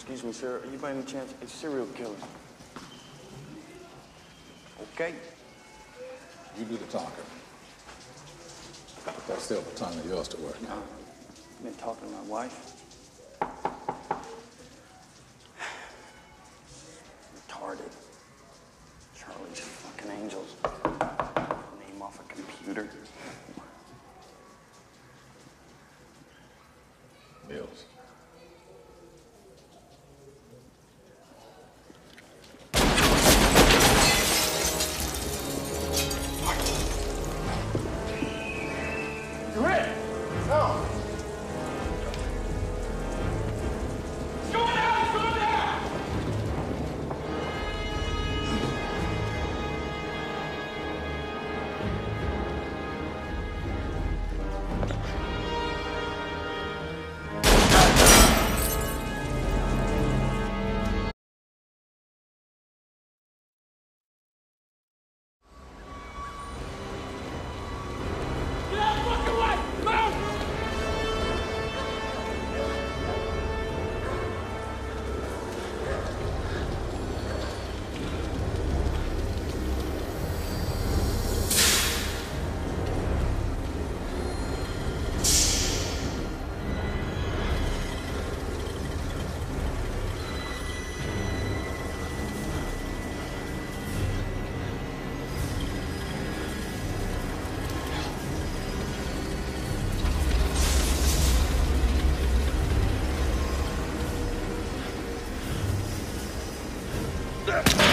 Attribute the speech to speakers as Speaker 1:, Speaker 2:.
Speaker 1: Excuse me, sir. Are you by any chance a serial killer? Okay.
Speaker 2: You do the talking. Put that the time of yours to work.
Speaker 1: No. I've been talking to my wife. Retarded. Charlie's fucking angels. Name off a computer.
Speaker 2: Mills.
Speaker 3: Step.